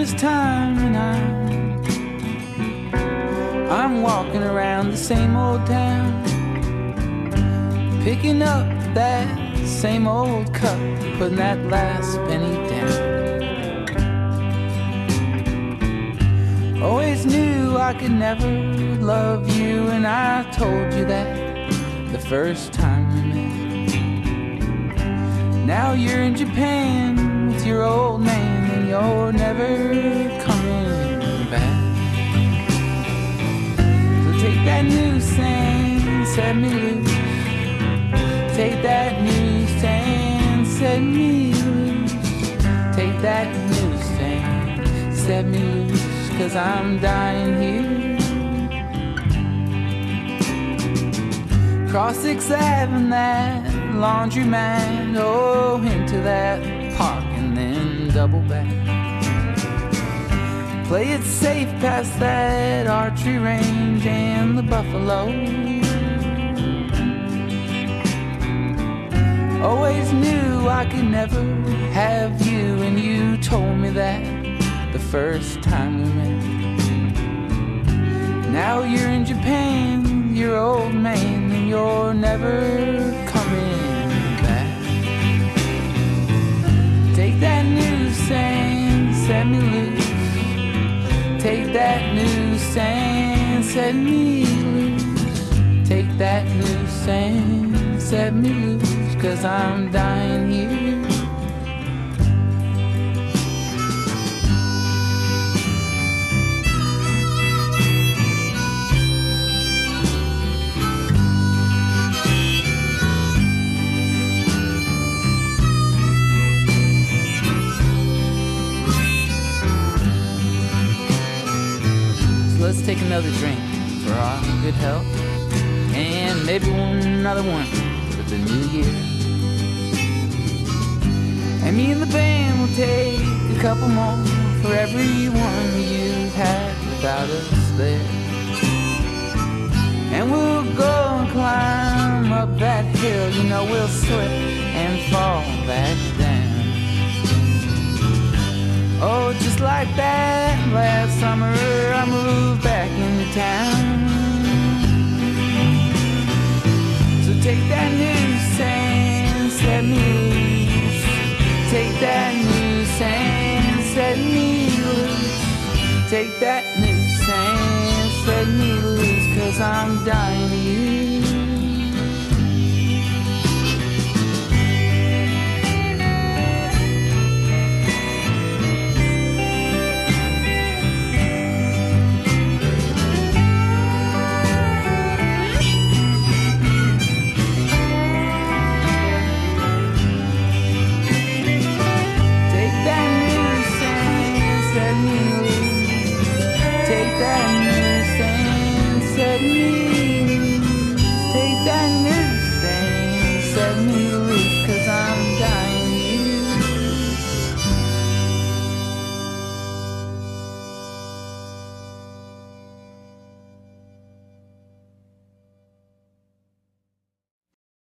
first time and I'm I'm walking around the same old town Picking up that same old cup Putting that last penny down. Always knew I could never love you And I told you that the first time we met. Now you're in Japan with your old man And you're that noose and set me loose. Take that noose and set me loose. Take that noose and set me loose Cause I'm dying here. Cross 6th Avenue, that laundromat Oh, into that park and then double back Play it safe past that archery range and the buffalo. Always knew I could never have you And you told me that the first time we met. Now you're in Japan, you're old man And you're never that new and set me loose. Take that new and set me loose Cause I'm dying here let's take another drink for our good health And maybe one another one for the new year. And me and the band will take a couple more For everyone you've had without us there. And we'll go and climb up that hill You know we'll slip and fall back that noose and set me loose. Take that noose and set me loose, cause I'm dying.